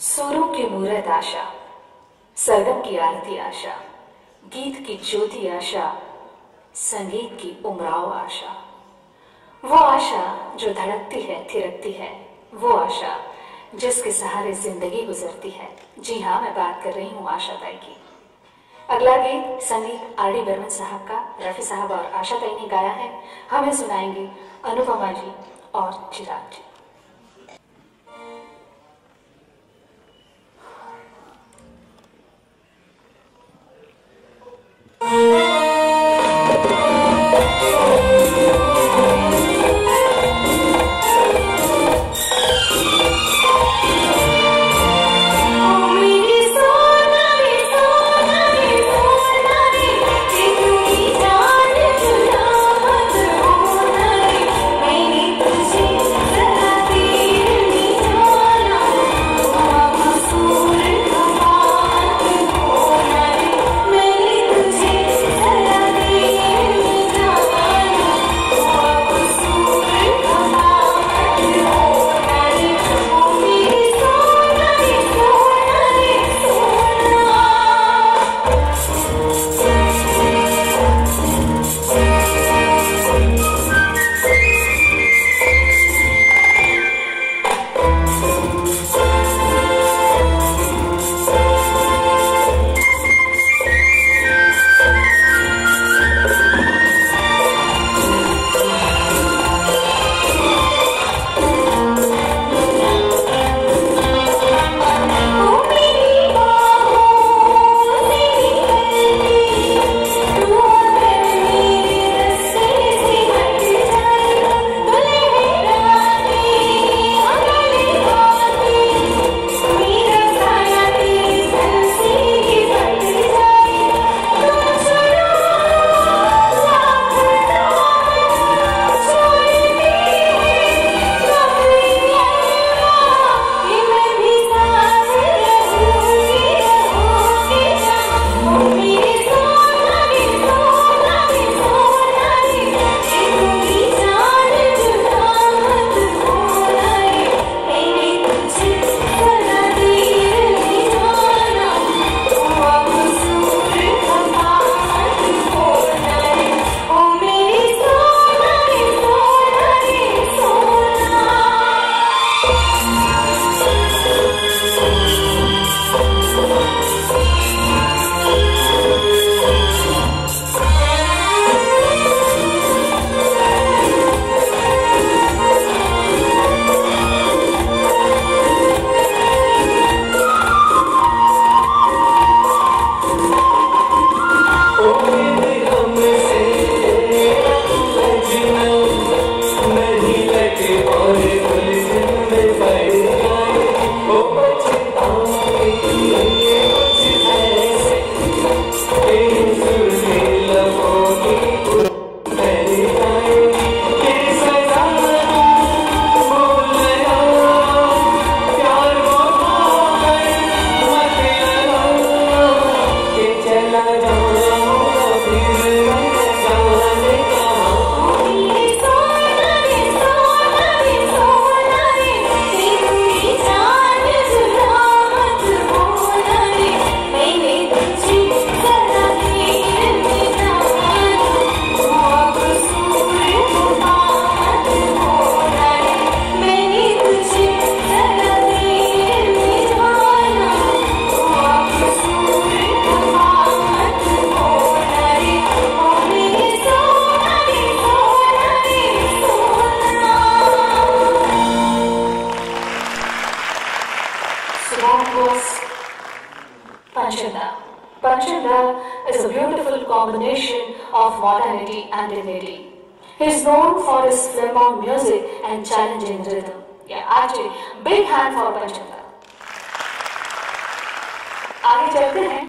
सुरों की मूरत आशा, सरगम की आरती आशा, गीत की ज्योति आशा, संगीत की उमराव आशा। वो आशा जो धड़कती है, थिरकती है, वो आशा जिसके सहारे ज़िंदगी गुजरती है। जी हाँ मैं बात कर रही हूँ आशा ताई की। अगला गीत संगीत आर डी बर्मन साहब का, रफी साहब और आशा ताई ने गाया है। हमें सुनाएँगे अनुपमा जी और चिराग जी। Panchanda. Panchanda is a beautiful combination of modernity and divinity. He is known for his flamboyant music and challenging rhythm. Yeah, actually, big hand for Panchanda. आगे चलते हैं